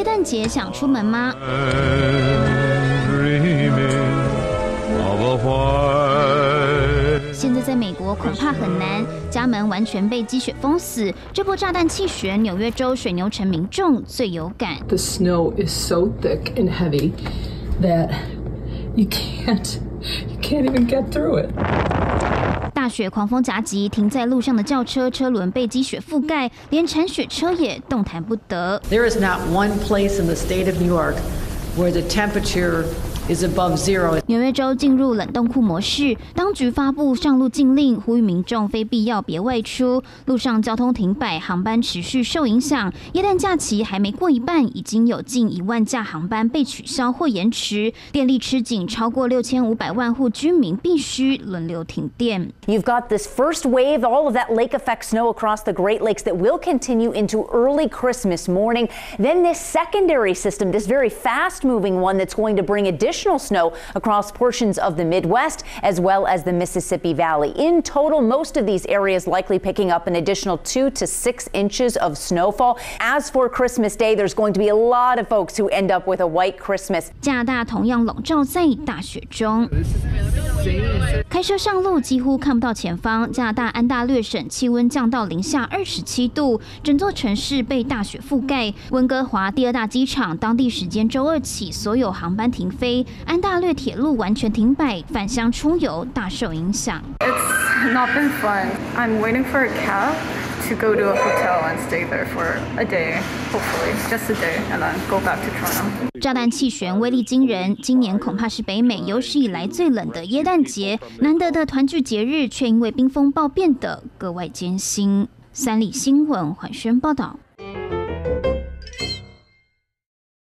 耶诞节想出门吗？现在在美国恐怕很难，家门完全被积雪封死。这波炸弹气旋，纽约州水牛城民众最有感。The snow is so thick and heavy that you can't you can't even get through it. 大雪狂风夹击，停在路上的轿车车轮被积雪覆盖，连铲雪车也动弹不得。There is not one place in the state of New York where the temperature is above zero. 纽约州进入冷冻库模式，当局发布上路禁令，呼吁民众非必要别外出。路上交通停摆，航班持续受影响。耶诞假期还没过一半，已经有近一万架航班被取消或延迟。电力吃紧，超过六千五百万户居民必须轮流停电。You've got this first wave, all of that lake effect snow across the Great Lakes that will continue into early Christmas morning. Then this secondary system, this very fast moving one that's going to bring additional snow across portions of the Midwest as well as the Mississippi Valley. In total, most of these areas likely picking up an additional two to six inches of snowfall. As for Christmas Day, there's going to be a lot of folks who end up with a white Christmas. 加拿大同样笼罩在大雪中。开车上路几乎看不到前方。加拿大安大略省气温降到零下二十七度，整座城市被大雪覆盖。温哥华第二大机场当地时间周二起所有航班停飞， 安大略铁路完全停摆，返乡出游大受影响。It's not been fun. I'm waiting for a cab to go to a hotel and stay there for a day, hopefully just a day, and then go back to Toronto. 炸弹气旋威力惊人，今年恐怕是北美有史以来最冷的耶诞节，难得的团聚节日却因为冰风暴变得格外艰辛。三立新闻环宣报道。